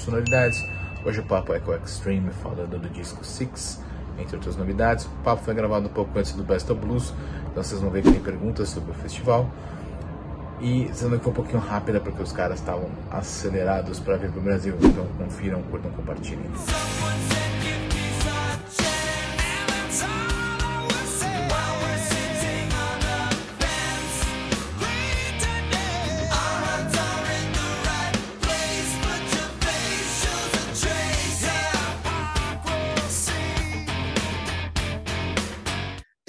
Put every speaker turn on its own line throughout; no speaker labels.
Sonoridades. Hoje o papo é com o Extreme, falando do disco Six, entre outras novidades. O papo foi gravado um pouco antes do Best of Blues, então vocês vão ver que tem perguntas sobre o festival. E sendo que foi um pouquinho rápida porque os caras estavam acelerados para vir para o Brasil, então confiram, curtam, compartilhem.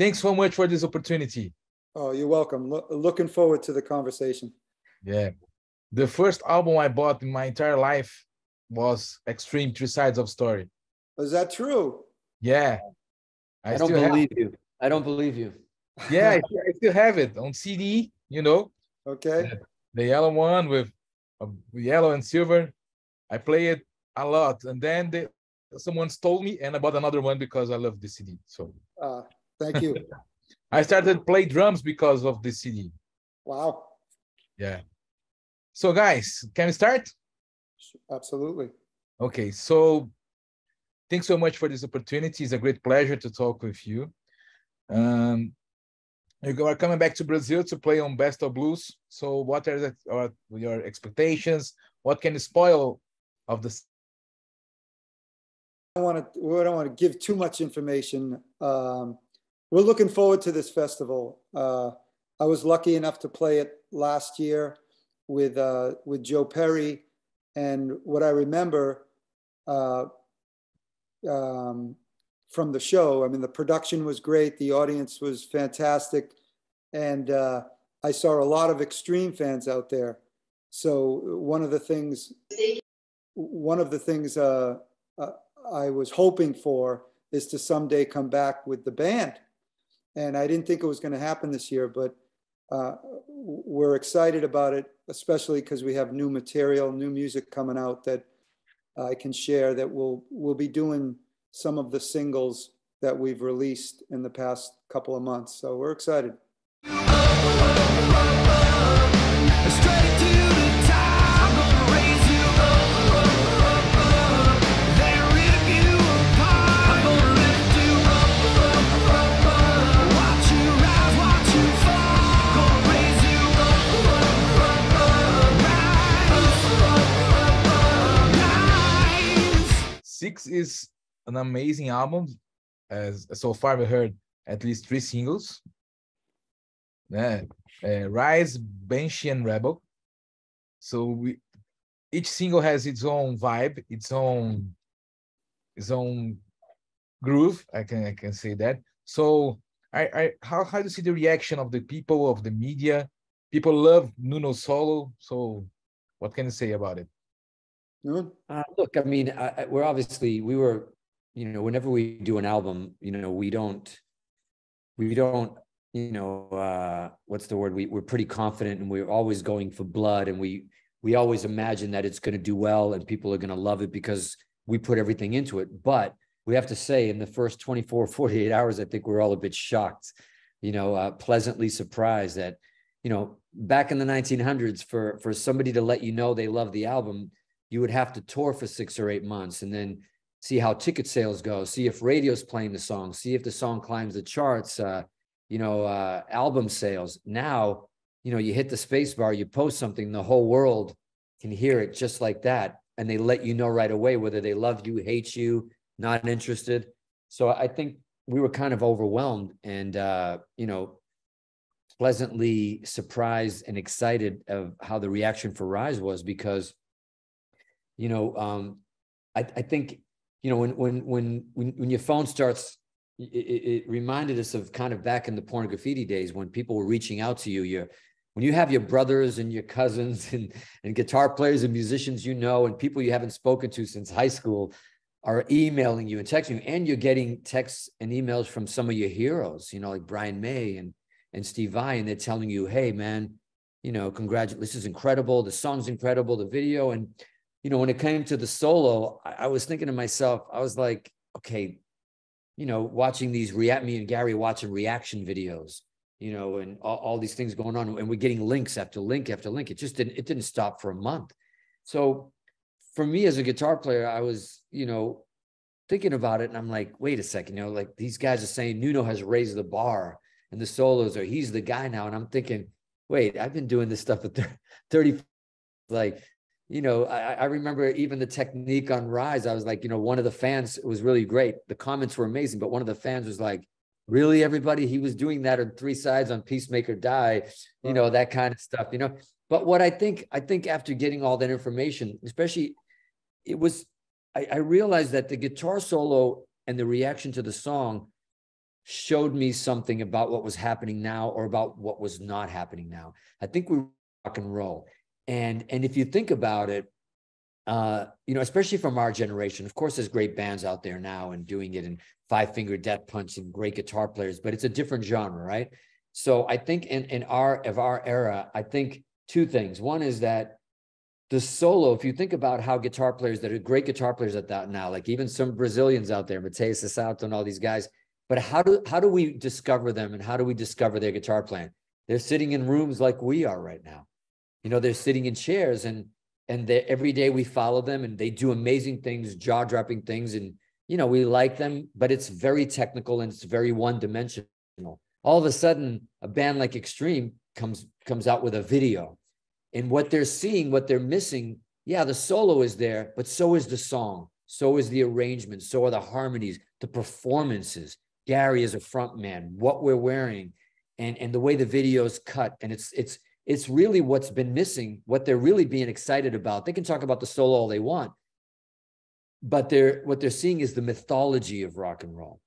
Thanks so much for this opportunity.
Oh, you're welcome. Lo- looking forward to the conversation.
Yeah. The first album I bought in my entire life was Extreme Three Sides of Story.
Is that true?
Yeah.
I, don't believe you. I don't believe you.
Yeah, I, I, still have it on CD, you know.
Okay.
The, the yellow one with uh, yellow and silver. I play it a lot. And then the, someone stole me and I bought another one because I love the CD. So.
Uh, Thank you.
I started play drums because of the CD.
Wow.
Yeah. So guys, can we start?
Absolutely.
Okay, so thanks so much for this opportunity. It's a great pleasure to talk with you. Um, you are coming back to Brazil to play on Best of Blues. So what are, the, are your expectations? What can you spoil of the
I don't want to. We don't want to give too much information. Um, we're looking forward to this festival. Uh, I was lucky enough to play it last year with uh, with Joe Perry, and what I remember uh, um, from the show, I mean, the production was great, the audience was fantastic, and uh, I saw a lot of extreme fans out there. So one of the things, one of the things uh, uh, I was hoping for is to someday come back with the band and I didn't think it was going to happen this year, but uh, we're excited about it, especially because we have new material, new music coming out that I can share. That we'll we'll be doing some of the singles that we've released in the past couple of months. So we're excited.
Six is an amazing album. As so far, we heard at least three singles. Yeah, uh, Rise, Banshee, and Rebel. So we, each single has its own vibe, its own, its own groove. I can I can say that. So I, I how how do you see the reaction of the people of the media? People love Nuno Solo. So what can you say about it?
Uh, look, I mean, I, we're obviously we were, you know, whenever we do an album, you know, we don't, we don't, you know, uh, what's the word? We we're pretty confident, and we're always going for blood, and we we always imagine that it's going to do well and people are going to love it because we put everything into it. But we have to say, in the first 24, 48 hours, I think we're all a bit shocked, you know, uh, pleasantly surprised that, you know, back in the 1900s, for for somebody to let you know they love the album you would have to tour for six or eight months and then see how ticket sales go, see if radio's playing the song, see if the song climbs the charts, uh, you know, uh, album sales. Now, you know, you hit the space bar, you post something, the whole world can hear it just like that. And they let you know right away whether they love you, hate you, not interested. So I think we were kind of overwhelmed and, uh, you know, pleasantly surprised and excited of how the reaction for Rise was because you know, um, I, I think, you know, when, when, when, when, when your phone starts, it, it, reminded us of kind of back in the Pornograffitti days when people were reaching out to you, you when you have your brothers and your cousins and, and guitar players and musicians you know and people you haven't spoken to since high school are emailing you and texting you and you're getting texts and emails from some of your heroes you know like brian may and and steve vai and they're telling you hey man you know congratulations this is incredible. The song's incredible the video and you know, when it came to the solo, I, I was thinking to myself, I was like, okay, you know, watching these react me and Gary watching reaction videos, you know, and all, all, these things going on, and we're getting links after link after link. It just didn't it didn't stop for a month. So for me as a guitar player, I was, you know, thinking about it and I'm like, wait a second, you know, like these guys are saying Nuno has raised the bar and the solos or he's the guy now. And I'm thinking, wait, I've been doing this stuff at 30, like, you know, I, I remember even the technique on Rise. I was like, you know, one of the fans was really great. The comments were amazing, but one of the fans was like, really, everybody, he was doing that on three sides on Peacemaker Die, you know, that kind of stuff, you know. But what I think, I think after getting all that information, especially it was, I, I realized that the guitar solo and the reaction to the song showed me something about what was happening now or about what was not happening now. I think we rock and roll. And and if you think about it, uh, you know, especially from our generation, of course, there's great bands out there now and doing it in Five Finger Death Punch and great guitar players, but it's a different genre, right? So I think in in our of our era, I think two things. One is that the solo, if you think about how guitar players that are great guitar players at that now, like even some Brazilians out there, Mateus Asato and all these guys, but how do how do we discover them and how do we discover their guitar playing? They're sitting in rooms like we are right now. You know, they're sitting in chairs and and every day we follow them and they do amazing things, jaw dropping things, and you know we like them, but it's very technical and it's very one dimensional. All of a sudden, a band like Extreme comes comes out with a video. And what they're seeing, what they're missing, yeah, the solo is there, but so is the song, so is the arrangement, so are the harmonies, the performances. Gary is a front man, what we're wearing, and and the way the videos cut, and it's it's it's really what's been missing, what they're really being excited about. They can talk about the solo all they want, but they're what they're seeing is the mythology of rock and roll.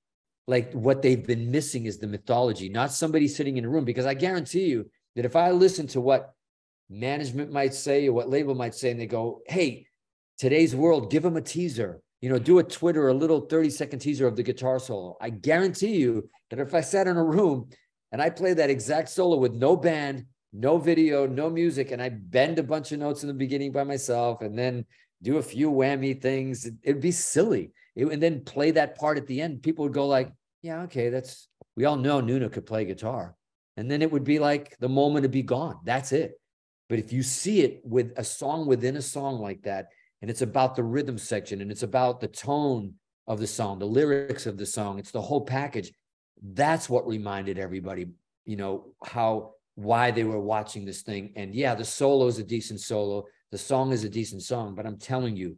Like what they've been missing is the mythology, not somebody sitting in a room. Because I guarantee you that if I listen to what management might say or what label might say, and they go, hey, today's world, give them a teaser. You know, do a Twitter, a little 30 second teaser of the guitar solo. I guarantee you that if I sat in a room and I played that exact solo with no band, no video, no music, and I bend a bunch of notes in the beginning by myself and then do a few whammy things, it'd be silly. It, and then play that part at the end. People would go like, yeah, okay, that's, we all know Nuno could play guitar. And then it would be like the moment to be gone. That's it. But if you see it with a song within a song like that, and it's about the rhythm section and it's about the tone of the song, the lyrics of the song, it's the whole package. That's what reminded everybody, you know, how why they were watching this thing. And yeah, the solo is a decent solo, the song is a decent song, but I'm telling you,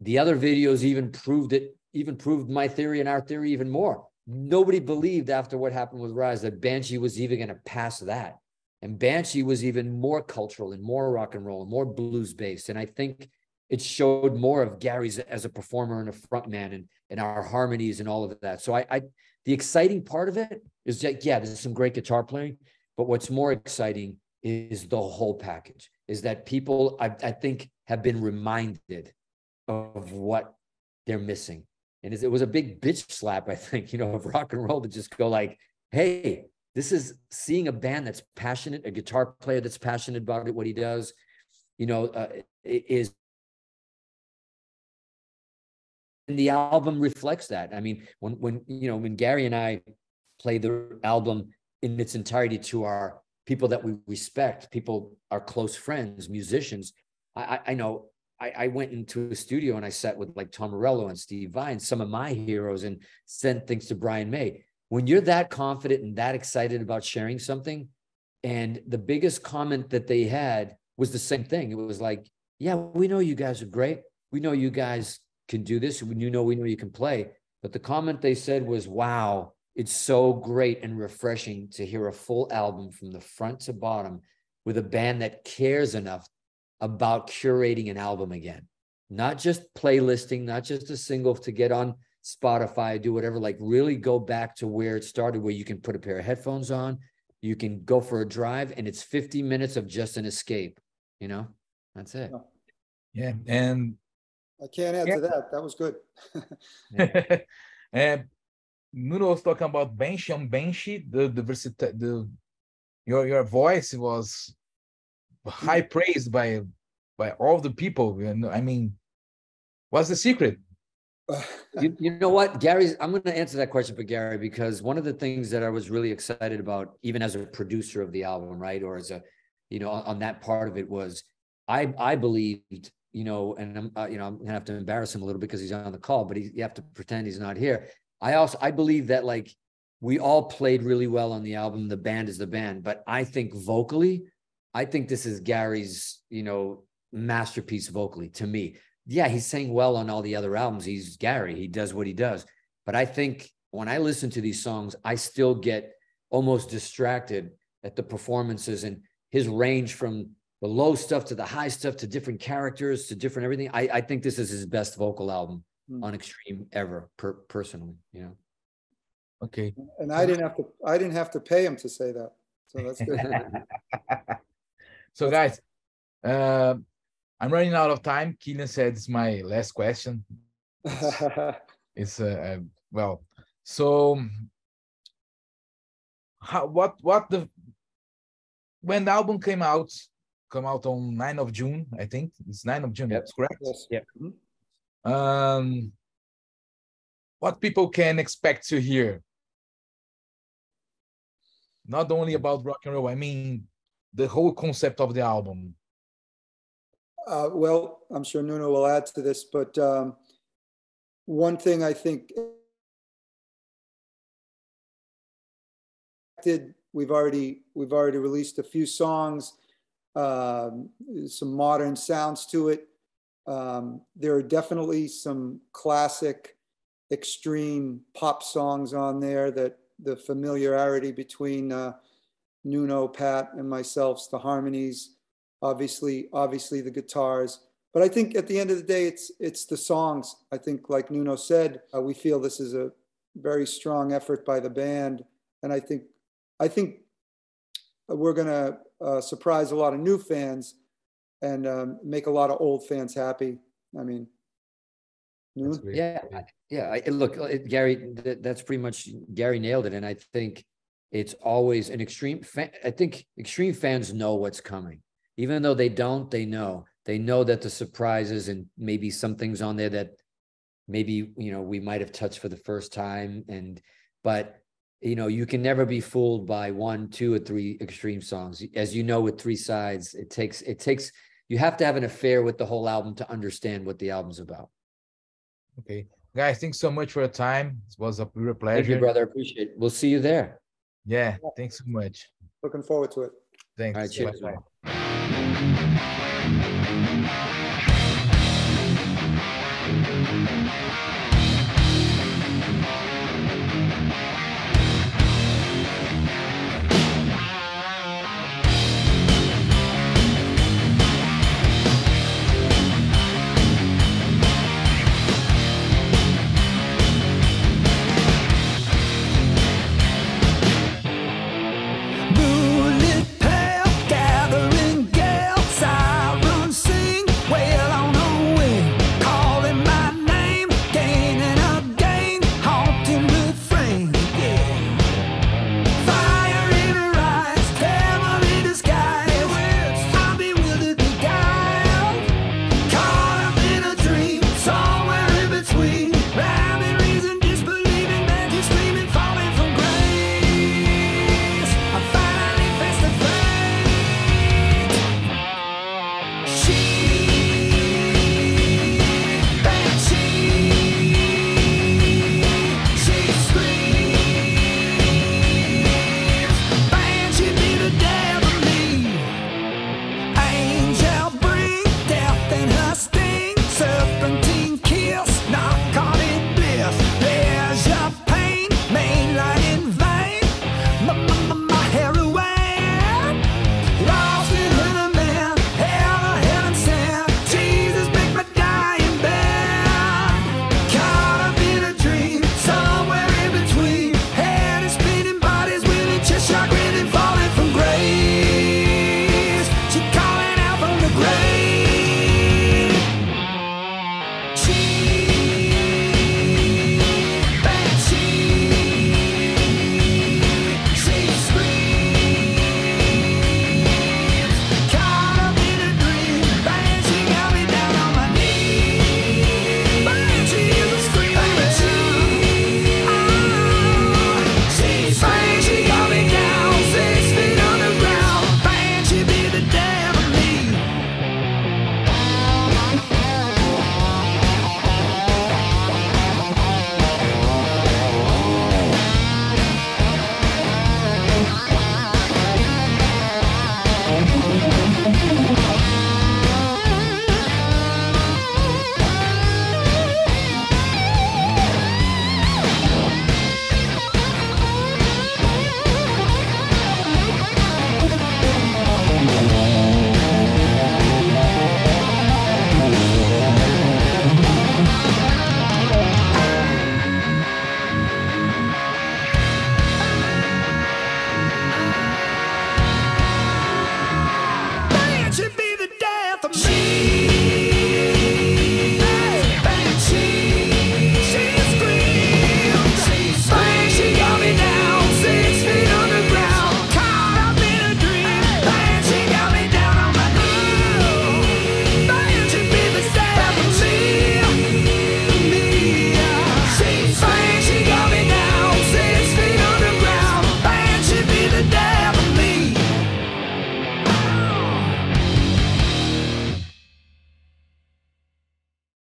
the other videos even proved it, even proved my theory and our theory even more. Nobody believed after what happened with Rise that Banshee was even going to pass that. And Banshee was even more cultural and more rock and roll and more blues based. And I think it showed more of Gary's as a performer and a frontman and, and our harmonies and all of that. So I, I the exciting part of it is that yeah, there's some great guitar playing, but what's more exciting is the whole package. Is that people I, I think have been reminded of what they're missing. And it was a big bitch slap, I think, you know, of rock and roll to just go like, hey, this is seeing a band that's passionate, a guitar player that's passionate about it, what he does, you know, uh, is and the album reflects that. I mean, when when you know when Gary and I play the album in its entirety to our people that we respect, people, our close friends, musicians, I, I know I, I, went into a studio and I sat with like Tom Morello and Steve Vai, some of my heroes, and sent things to Brian May when you're that confident and that excited about sharing something, and the biggest comment that they had was the same thing. It was like, yeah, we know you guys are great. We know you guys can do this. We you know we know you can play. But the comment they said was, wow, it's so great and refreshing to hear a full album from the front to bottom with a band that cares enough about curating an album again. Not just playlisting, not just a single to get on Spotify, do whatever, like really go back to where it started, where you can put a pair of headphones on, you can go for a drive, and it's 50 minutes of just an escape. You know, that's it.
Yeah. And
I can't add yeah. to that. That was good.
and Nuno was talking about Banshee on Banshee, the diversity, the your your voice was high praised by by all the people. And I mean, what's the secret?
you, you know what, Gary's, I'm going to answer that question for Gary because one of the things that I was really excited about, even as a producer of the album, right, or as a, you know, on, that part of it was, I I believed, you know, and I'm, uh, you know, I'm gonna have to embarrass him a little because he's on the call, but he, you have to pretend he's not here. I also, I believe that like we all played really well on the album. The band is the band, but I think vocally, I think this is Gary's, you know, masterpiece vocally to me. Yeah, he's sang well on all the other albums. He's Gary. He does what he does. But I think when I listen to these songs, I still get almost distracted at the performances and his range from the low stuff to the high stuff to different characters to different everything. I, I think this is his best vocal album. On Extreme ever, per, personally. You know.
Okay.
And I didn't have to. I didn't have to pay him to say that, so that's good.
so, guys, uh, I'm running out of time. Keelan said it's my last question. It's, it's uh, uh, well, so how what what the when the album came out come out on 9 of June, I think. It's 9 of June, yep. that's correct?
Yes.
Yeah.
Um, what people can expect to hear? Not only about rock and roll, I mean the whole concept of the album.
Uh, well, I'm sure Nuno will add to this, but um, one thing I think we've already we've already released a few songs um, some modern sounds to it. Um, there are definitely some classic extreme pop songs on there that the familiarity between uh, Nuno, Pat, and myself, the harmonies, obviously, obviously the guitars. But I think at the end of the day, it's it's the songs. I think, like Nuno said, uh, we feel this is a very strong effort by the band, and I think I think we're gonna uh, surprise a lot of new fans and um, make a lot of old fans happy. I mean,
yeah, yeah. I, look, Gary, that, that's pretty much Gary nailed it, and I think it's always an extreme. Fan, I think extreme fans know what's coming, even though they don't. They know. They know that the surprises and maybe some things on there that maybe you know we might have touched for the first time, and but you know you can never be fooled by one two or three extreme songs as you know with three sides it takes it takes you have to have an affair with the whole album to understand what the album's about.
Okay. Guys thanks so much for your time. It was a pure pleasure
thank you brother. Appreciate it. We'll see you there.
Yeah thanks so much.
Looking forward to it.
Thanks.
All right, cheers. Bye-bye.